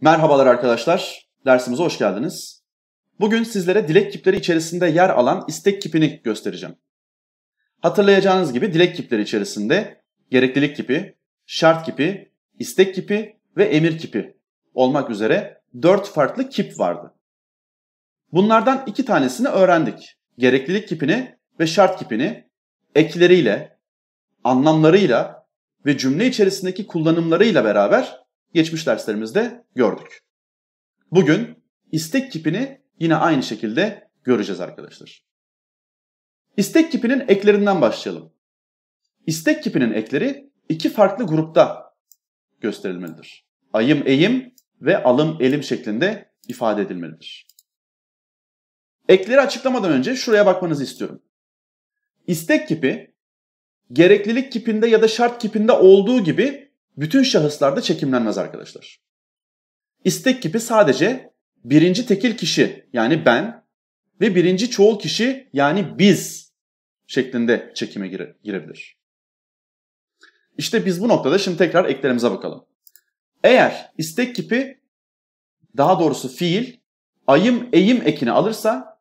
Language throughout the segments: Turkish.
Merhabalar arkadaşlar, dersimize hoş geldiniz. Bugün sizlere dilek kipleri içerisinde yer alan istek kipini göstereceğim. Hatırlayacağınız gibi dilek kipleri içerisinde gereklilik kipi, şart kipi, istek kipi ve emir kipi olmak üzere dört farklı kip vardı. Bunlardan iki tanesini öğrendik. Gereklilik kipini ve şart kipini ekleriyle, anlamlarıyla ve cümle içerisindeki kullanımlarıyla beraber geçmiş derslerimizde gördük. Bugün istek kipini yine aynı şekilde göreceğiz arkadaşlar. İstek kipinin eklerinden başlayalım. İstek kipinin ekleri iki farklı grupta gösterilmelidir. Ayım eyim ve alım elim şeklinde ifade edilmelidir. Ekleri açıklamadan önce şuraya bakmanızı istiyorum. İstek kipi gereklilik kipinde ya da şart kipinde olduğu gibi bütün şahıslarda çekimlenmez arkadaşlar. İstek kipi sadece birinci tekil kişi yani ben ve birinci çoğul kişi yani biz şeklinde çekime gire, girebilir. İşte biz bu noktada şimdi tekrar eklerimize bakalım. Eğer istek kipi daha doğrusu fiil ayım eyim ekini alırsa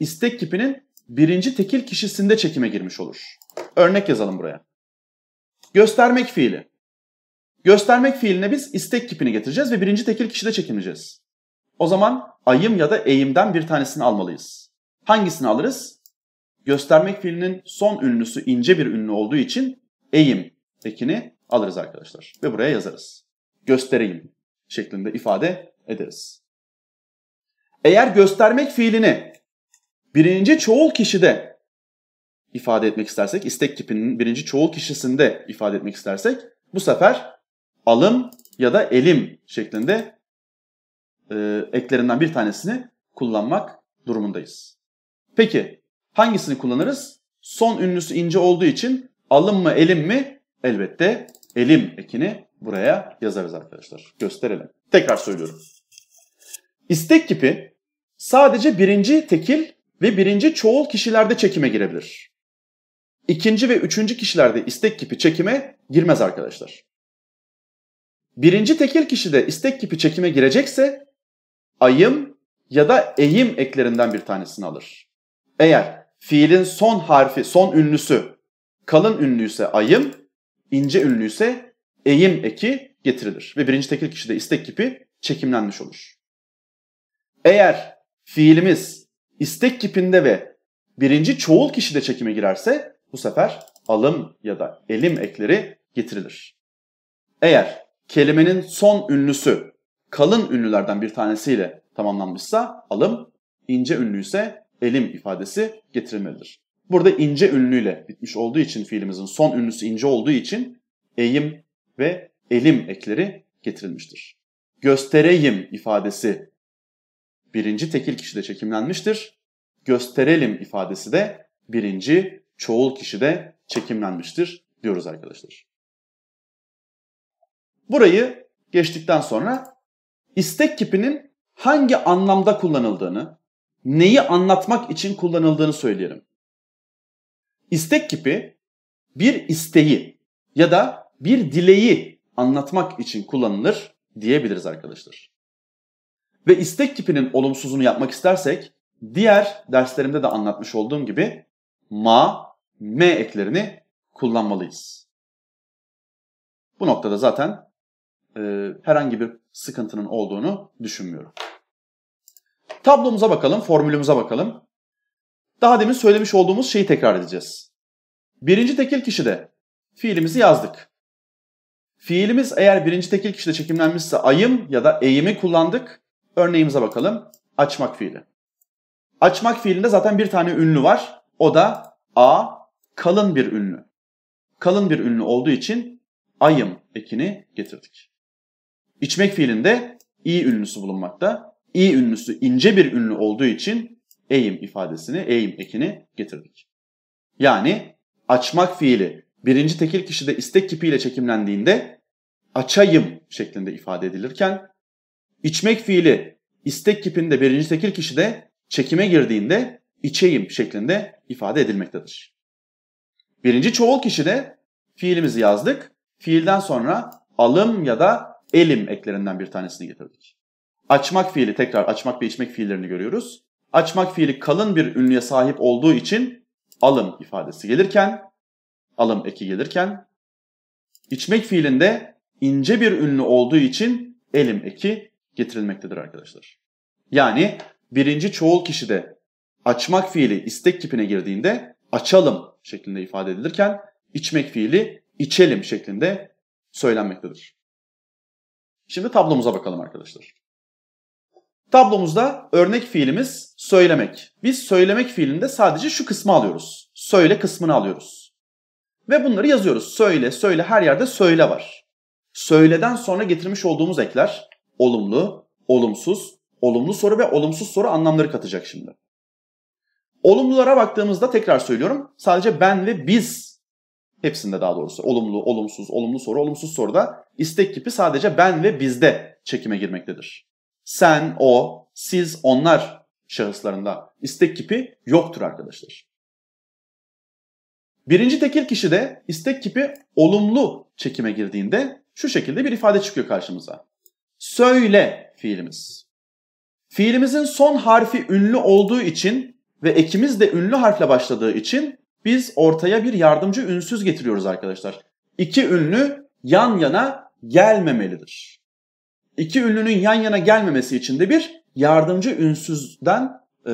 istek kipinin birinci tekil kişisinde çekime girmiş olur. Örnek yazalım buraya. Göstermek fiili. Göstermek fiiline biz istek kipini getireceğiz ve birinci tekil kişide çekimleyeceğiz. O zaman ayım ya da eğimden bir tanesini almalıyız. Hangisini alırız? Göstermek fiilinin son ünlüsü ince bir ünlü olduğu için eğim ekini alırız arkadaşlar. Ve buraya yazarız. Göstereyim şeklinde ifade ederiz. Eğer göstermek fiilini birinci çoğul kişide ifade etmek istersek, istek kipinin birinci çoğul kişisinde ifade etmek istersek bu sefer alım ya da elim şeklinde e, eklerinden bir tanesini kullanmak durumundayız. Peki hangisini kullanırız? Son ünlüsü ince olduğu için alım mı elim mi? Elbette elim ekini buraya yazarız arkadaşlar. Gösterelim. Tekrar söylüyorum. İstek kipi sadece birinci tekil ve birinci çoğul kişilerde çekime girebilir. İkinci ve üçüncü kişilerde istek kipi çekime girmez arkadaşlar. Birinci tekil kişide istek kipi çekime girecekse ayım ya da eğim eklerinden bir tanesini alır. Eğer fiilin son harfi, son ünlüsü kalın ünlüyse ayım, ince ünlüyse eğim eki getirilir. Ve birinci tekil kişide istek kipi çekimlenmiş olur. Eğer fiilimiz istek kipinde ve birinci çoğul kişide çekime girerse bu sefer alım ya da elim ekleri getirilir. Eğer kelimenin son ünlüsü kalın ünlülerden bir tanesiyle tamamlanmışsa alım, ince ünlü ise elim ifadesi getirilmelidir. Burada ince ünlüyle bitmiş olduğu için fiilimizin son ünlüsü ince olduğu için eğim ve elim ekleri getirilmiştir. Göstereyim ifadesi birinci tekil kişide çekimlenmiştir. Gösterelim ifadesi de birinci çoğul kişide çekimlenmiştir diyoruz arkadaşlar. Burayı geçtikten sonra istek kipinin hangi anlamda kullanıldığını, neyi anlatmak için kullanıldığını söyleyelim. İstek kipi bir isteği ya da bir dileği anlatmak için kullanılır diyebiliriz arkadaşlar. Ve istek kipinin olumsuzunu yapmak istersek diğer derslerimde de anlatmış olduğum gibi ma, me eklerini kullanmalıyız. Bu noktada zaten e, herhangi bir sıkıntının olduğunu düşünmüyorum. Tablomuza bakalım, formülümüze bakalım. Daha demin söylemiş olduğumuz şeyi tekrar edeceğiz. Birinci tekil kişide fiilimizi yazdık. Fiilimiz eğer birinci tekil kişide çekimlenmişse ayım ya da eğimi kullandık. Örneğimize bakalım. Açmak fiili. Açmak fiilinde zaten bir tane ünlü var. O da a kalın bir ünlü. Kalın bir ünlü olduğu için ayım ekini getirdik. İçmek fiilinde i ünlüsü bulunmakta. i ünlüsü ince bir ünlü olduğu için eğim ifadesini, eğim ekini getirdik. Yani açmak fiili birinci tekil kişide istek kipiyle çekimlendiğinde açayım şeklinde ifade edilirken içmek fiili istek kipinde birinci tekil kişide çekime girdiğinde içeyim şeklinde ifade edilmektedir. Birinci çoğul kişide fiilimizi yazdık. Fiilden sonra alım ya da elim eklerinden bir tanesini getirdik. Açmak fiili tekrar açmak ve içmek fiillerini görüyoruz. Açmak fiili kalın bir ünlüye sahip olduğu için alım ifadesi gelirken, alım eki gelirken, içmek fiilinde ince bir ünlü olduğu için elim eki getirilmektedir arkadaşlar. Yani birinci çoğul kişide açmak fiili istek kipine girdiğinde açalım şeklinde ifade edilirken içmek fiili içelim şeklinde söylenmektedir. Şimdi tablomuza bakalım arkadaşlar. Tablomuzda örnek fiilimiz söylemek. Biz söylemek fiilinde sadece şu kısmı alıyoruz. Söyle kısmını alıyoruz. Ve bunları yazıyoruz. Söyle, söyle her yerde söyle var. Söyleden sonra getirmiş olduğumuz ekler olumlu, olumsuz, olumlu soru ve olumsuz soru anlamları katacak şimdi. Olumlulara baktığımızda tekrar söylüyorum. Sadece ben ve biz hepsinde daha doğrusu olumlu, olumsuz, olumlu soru, olumsuz soruda istek kipi sadece ben ve bizde çekime girmektedir. Sen, o, siz, onlar şahıslarında istek kipi yoktur arkadaşlar. Birinci tekil kişide istek kipi olumlu çekime girdiğinde şu şekilde bir ifade çıkıyor karşımıza. Söyle fiilimiz. Fiilimizin son harfi ünlü olduğu için ve ekimiz de ünlü harfle başladığı için biz ortaya bir yardımcı ünsüz getiriyoruz arkadaşlar. İki ünlü yan yana gelmemelidir. İki ünlünün yan yana gelmemesi için de bir yardımcı ünsüzden e,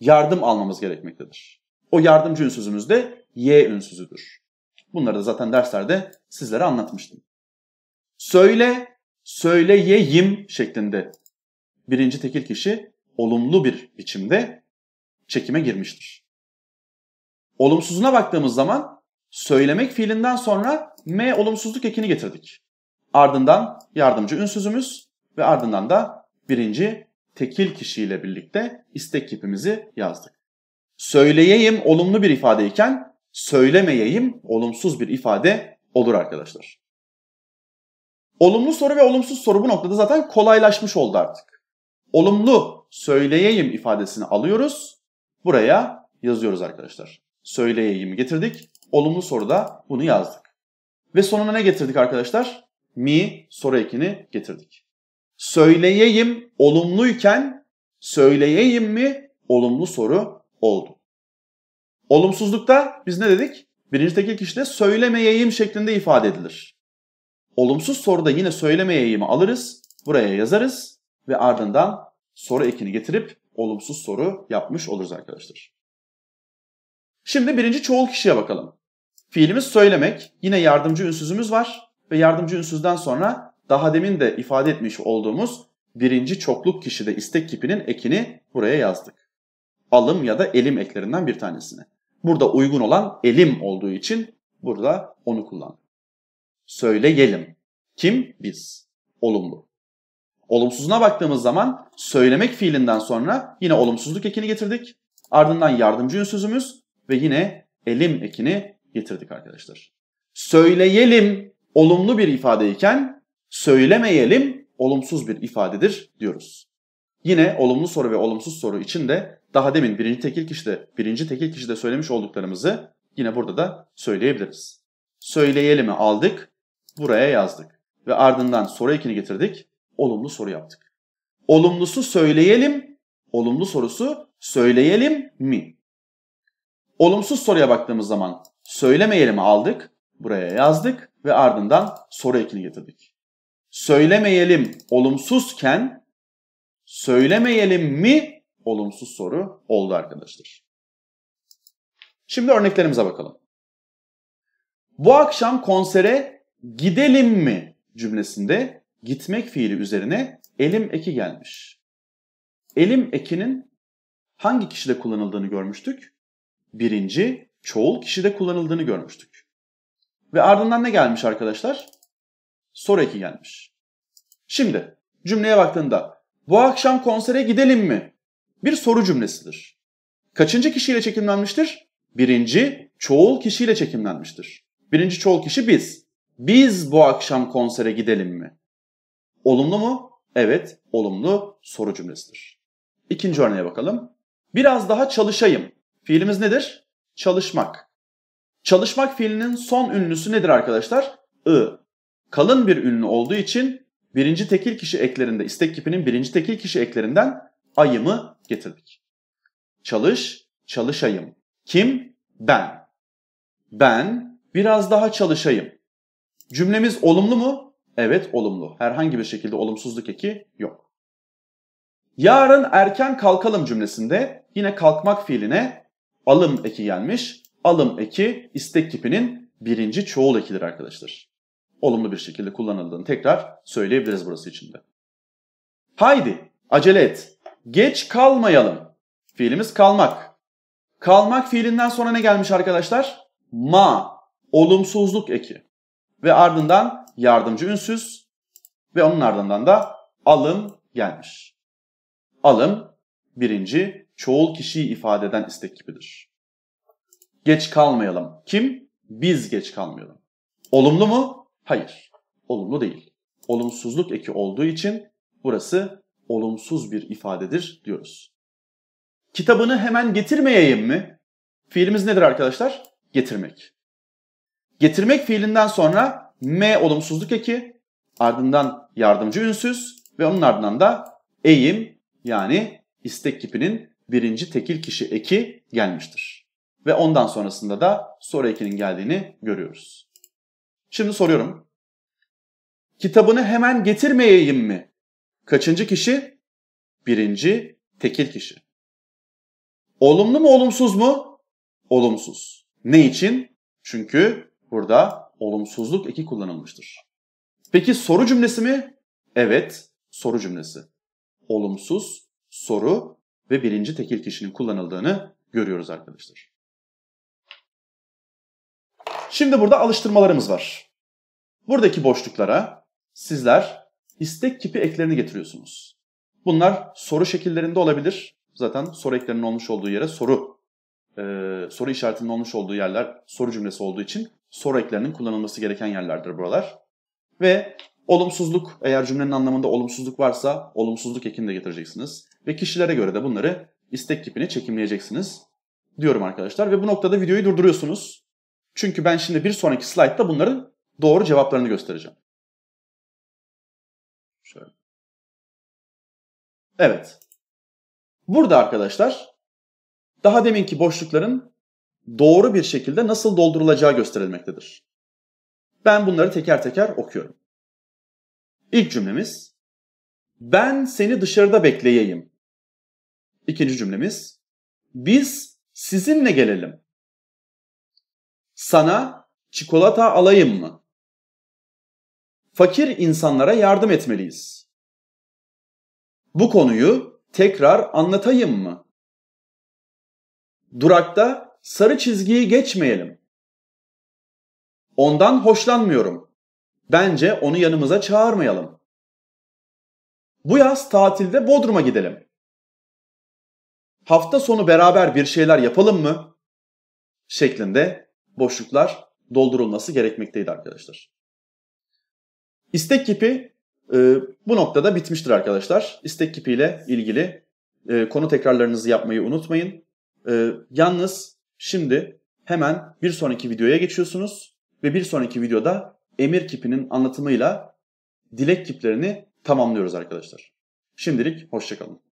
yardım almamız gerekmektedir. O yardımcı ünsüzümüz de Y ünsüzüdür. Bunları da zaten derslerde sizlere anlatmıştım. Söyle, söyleyeyim şeklinde birinci tekil kişi olumlu bir biçimde çekime girmiştir. Olumsuzuna baktığımız zaman söylemek fiilinden sonra M olumsuzluk ekini getirdik. Ardından yardımcı ünsüzümüz ve ardından da birinci tekil kişiyle birlikte istek kipimizi yazdık. Söyleyeyim olumlu bir ifadeyken söylemeyeyim olumsuz bir ifade olur arkadaşlar. Olumlu soru ve olumsuz soru bu noktada zaten kolaylaşmış oldu artık. Olumlu söyleyeyim ifadesini alıyoruz. Buraya yazıyoruz arkadaşlar. Söyleyeyim getirdik. Olumlu soruda bunu yazdık. Ve sonuna ne getirdik arkadaşlar? Mi soru ekini getirdik. Söyleyeyim olumluyken söyleyeyim mi olumlu soru oldu. Olumsuzlukta biz ne dedik? Birinci tekil kişide söylemeyeyim şeklinde ifade edilir. Olumsuz soruda yine söylemeyeyimi alırız, buraya yazarız ve ardından soru ekini getirip olumsuz soru yapmış oluruz arkadaşlar. Şimdi birinci çoğul kişiye bakalım. Fiilimiz söylemek. Yine yardımcı ünsüzümüz var ve yardımcı ünsüzden sonra daha demin de ifade etmiş olduğumuz birinci çokluk kişide istek kipinin ekini buraya yazdık. Alım ya da elim eklerinden bir tanesini. Burada uygun olan elim olduğu için burada onu kullandık. Söyleyelim. Kim? Biz. Olumlu. Olumsuzuna baktığımız zaman söylemek fiilinden sonra yine olumsuzluk ekini getirdik. Ardından yardımcı ünsüzümüz ve yine elim ekini getirdik arkadaşlar. Söyleyelim olumlu bir ifadeyken söylemeyelim olumsuz bir ifadedir diyoruz. Yine olumlu soru ve olumsuz soru için de daha demin birinci tekil kişide, birinci tekil kişide söylemiş olduklarımızı yine burada da söyleyebiliriz. Söyleyelimi aldık, buraya yazdık ve ardından soru ekini getirdik, olumlu soru yaptık. Olumlusu söyleyelim, olumlu sorusu söyleyelim mi? Olumsuz soruya baktığımız zaman söylemeyelim aldık, buraya yazdık ve ardından soru ekini getirdik. Söylemeyelim olumsuzken söylemeyelim mi olumsuz soru oldu arkadaşlar. Şimdi örneklerimize bakalım. Bu akşam konsere gidelim mi cümlesinde gitmek fiili üzerine elim eki gelmiş. Elim ekinin hangi kişide kullanıldığını görmüştük? Birinci çoğul kişide kullanıldığını görmüştük. Ve ardından ne gelmiş arkadaşlar? Soru eki gelmiş. Şimdi cümleye baktığında bu akşam konsere gidelim mi? Bir soru cümlesidir. Kaçıncı kişiyle çekimlenmiştir? Birinci çoğul kişiyle çekimlenmiştir. Birinci çoğul kişi biz. Biz bu akşam konsere gidelim mi? Olumlu mu? Evet, olumlu soru cümlesidir. İkinci örneğe bakalım. Biraz daha çalışayım. Fiilimiz nedir? Çalışmak. Çalışmak fiilinin son ünlüsü nedir arkadaşlar? I. kalın bir ünlü olduğu için birinci tekil kişi eklerinde istek kipinin birinci tekil kişi eklerinden ayımı getirdik. Çalış, çalışayım. Kim? Ben. Ben biraz daha çalışayım. Cümlemiz olumlu mu? Evet olumlu. Herhangi bir şekilde olumsuzluk eki yok. Yarın erken kalkalım cümlesinde yine kalkmak fiiline alım eki gelmiş. Alım eki istek kipinin birinci çoğul ekidir arkadaşlar. Olumlu bir şekilde kullanıldığını tekrar söyleyebiliriz burası içinde. Haydi acele et. Geç kalmayalım. Fiilimiz kalmak. Kalmak fiilinden sonra ne gelmiş arkadaşlar? Ma, olumsuzluk eki. Ve ardından yardımcı ünsüz ve onun ardından da alım gelmiş. Alım birinci çoğul kişiyi ifade eden istek kipidir. Geç kalmayalım. Kim? Biz geç kalmayalım. Olumlu mu? Hayır. Olumlu değil. Olumsuzluk eki olduğu için burası olumsuz bir ifadedir diyoruz. Kitabını hemen getirmeyeyim mi? Fiilimiz nedir arkadaşlar? Getirmek. Getirmek fiilinden sonra M olumsuzluk eki, ardından yardımcı ünsüz ve onun ardından da eğim yani istek kipinin birinci tekil kişi eki gelmiştir. Ve ondan sonrasında da soru ekinin geldiğini görüyoruz. Şimdi soruyorum. Kitabını hemen getirmeyeyim mi? Kaçıncı kişi? Birinci tekil kişi. Olumlu mu olumsuz mu? Olumsuz. Ne için? Çünkü burada olumsuzluk eki kullanılmıştır. Peki soru cümlesi mi? Evet, soru cümlesi. Olumsuz, soru ve birinci tekil kişinin kullanıldığını görüyoruz arkadaşlar. Şimdi burada alıştırmalarımız var. Buradaki boşluklara sizler istek kipi eklerini getiriyorsunuz. Bunlar soru şekillerinde olabilir. Zaten soru eklerinin olmuş olduğu yere soru e, soru işaretinin olmuş olduğu yerler soru cümlesi olduğu için soru eklerinin kullanılması gereken yerlerdir buralar. Ve olumsuzluk eğer cümlenin anlamında olumsuzluk varsa olumsuzluk ekini de getireceksiniz. Ve kişilere göre de bunları istek kipini çekimleyeceksiniz diyorum arkadaşlar. Ve bu noktada videoyu durduruyorsunuz. Çünkü ben şimdi bir sonraki slaytta bunların doğru cevaplarını göstereceğim. Şöyle. Evet. Burada arkadaşlar daha deminki boşlukların doğru bir şekilde nasıl doldurulacağı gösterilmektedir. Ben bunları teker teker okuyorum. İlk cümlemiz ben seni dışarıda bekleyeyim. İkinci cümlemiz biz sizinle gelelim. Sana çikolata alayım mı? Fakir insanlara yardım etmeliyiz. Bu konuyu tekrar anlatayım mı? Durakta sarı çizgiyi geçmeyelim. Ondan hoşlanmıyorum. Bence onu yanımıza çağırmayalım. Bu yaz tatilde Bodrum'a gidelim. Hafta sonu beraber bir şeyler yapalım mı? Şeklinde boşluklar doldurulması gerekmekteydi arkadaşlar. İstek kipi e, bu noktada bitmiştir arkadaşlar. İstek kipiyle ilgili e, konu tekrarlarınızı yapmayı unutmayın. E, yalnız şimdi hemen bir sonraki videoya geçiyorsunuz ve bir sonraki videoda emir kipinin anlatımıyla dilek kiplerini tamamlıyoruz arkadaşlar. Şimdilik hoşçakalın.